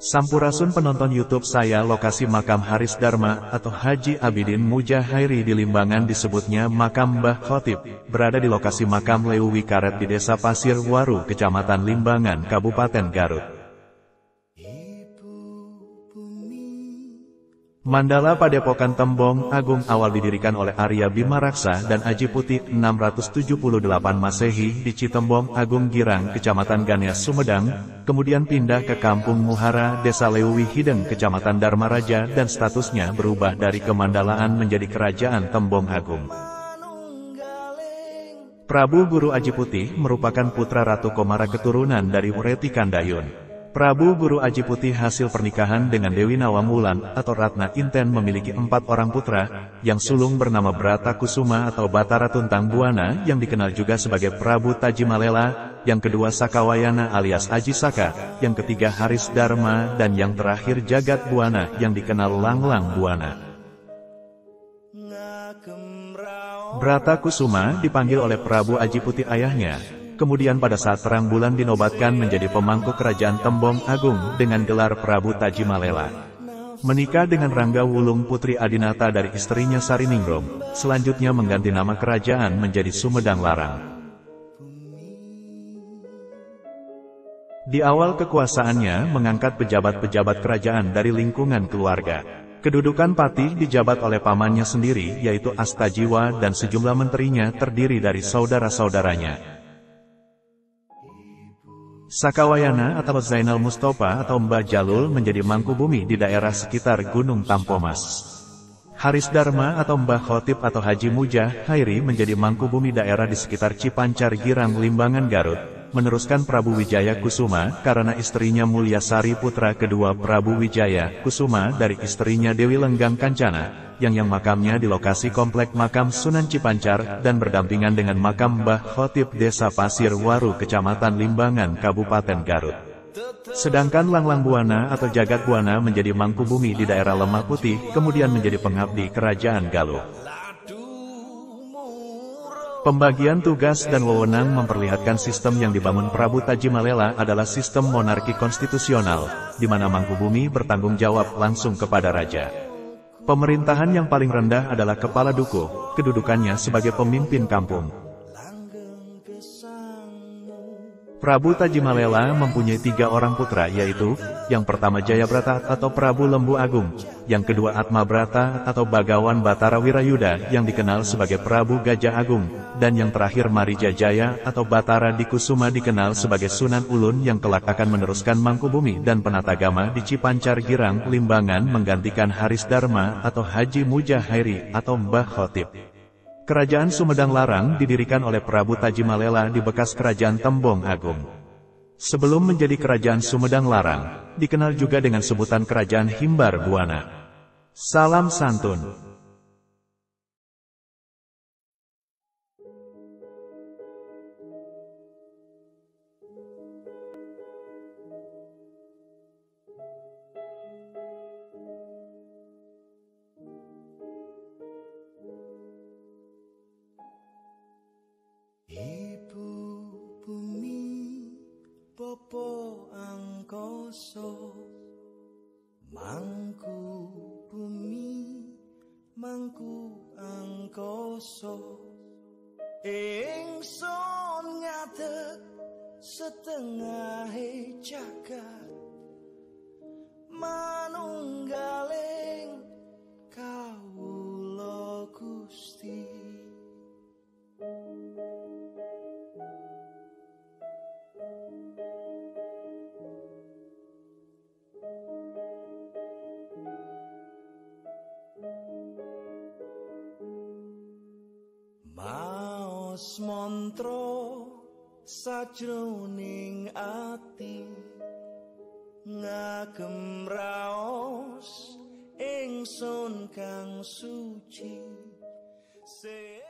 Sampurasun penonton YouTube saya lokasi makam Haris Dharma atau Haji Abidin Mujahairi di Limbangan disebutnya makam Mbah Khotib, berada di lokasi makam Lewi Karet di Desa Pasir Waru, Kecamatan Limbangan, Kabupaten Garut. Mandala Padepokan Tembong Agung awal didirikan oleh Arya Bima Raksa dan Aji Putih 678 Masehi di Citembong Agung Girang, Kecamatan Ganes Sumedang, kemudian pindah ke Kampung Muhara, Desa Lewi Hideng, Kecamatan Dharma Raja dan statusnya berubah dari kemandalaan menjadi Kerajaan Tembong Agung. Prabu Guru Aji Putih merupakan putra Ratu Komara keturunan dari Ureti Kandayun. Prabu Guru Aji Putih hasil pernikahan dengan Dewi Nawamulan atau Ratna Inten memiliki empat orang putra, yang sulung bernama Brata Kusuma atau Batara Tuntang Buana yang dikenal juga sebagai Prabu Tajimalela, yang kedua Sakawayana alias Aji Saka, yang ketiga Haris Dharma, dan yang terakhir Jagat Buana yang dikenal Langlang Buana. Brata Kusuma dipanggil oleh Prabu Aji Putih ayahnya, kemudian pada saat terang bulan dinobatkan menjadi pemangku kerajaan Tembong Agung dengan gelar Prabu Tajimalela. Menikah dengan Rangga Wulung Putri Adinata dari istrinya Sariningrum, selanjutnya mengganti nama kerajaan menjadi Sumedang Larang. Di awal kekuasaannya mengangkat pejabat-pejabat kerajaan dari lingkungan keluarga. Kedudukan Patih dijabat oleh pamannya sendiri yaitu Astajiwa dan sejumlah menterinya terdiri dari saudara-saudaranya. Sakawayana atau Zainal Mustafa atau Mbah Jalul menjadi mangku bumi di daerah sekitar Gunung Tampomas. Haris Dharma atau Mbah Khotib atau Haji Mujah Hairi menjadi mangku bumi daerah di sekitar Cipancar Girang Limbangan Garut, meneruskan Prabu Wijaya Kusuma karena istrinya Mulia Sari putra kedua Prabu Wijaya Kusuma dari istrinya Dewi Lenggang Kancana, yang yang makamnya di lokasi komplek makam Sunan Cipancar dan berdampingan dengan makam Mbah Khotib Desa Pasir Waru Kecamatan Limbangan Kabupaten Garut. Sedangkan Langlang Buana atau Jagat Buana menjadi mangku bumi di daerah Lemah Putih, kemudian menjadi pengabdi Kerajaan Galuh. Pembagian tugas dan wewenang memperlihatkan sistem yang dibangun Prabu Tajimalela adalah sistem monarki konstitusional, di mana mangku bumi bertanggung jawab langsung kepada raja. Pemerintahan yang paling rendah adalah kepala duku, kedudukannya sebagai pemimpin kampung. Prabu Tajimalela mempunyai tiga orang putra yaitu, yang pertama Jayabrata atau Prabu Lembu Agung, yang kedua Atma Brata atau Bagawan Batara Wirayuda yang dikenal sebagai Prabu Gajah Agung, dan yang terakhir Marija Jaya atau Batara Dikusuma dikenal sebagai Sunan Ulun yang kelak akan meneruskan Mangkubumi dan Penatagama di Cipancar Girang, Limbangan menggantikan Haris Dharma atau Haji Mujahairi atau Mbah Khotib. Kerajaan Sumedang Larang didirikan oleh Prabu Tajimalela di bekas Kerajaan Tembong Agung. Sebelum menjadi Kerajaan Sumedang Larang, dikenal juga dengan sebutan Kerajaan Himbar Buana. Salam Santun mangku bumi mangku angkoso ingsun ngadeg setengah jagat. Manunggaling mantra sajroning ati ngagem raos ingsun kang suci. Se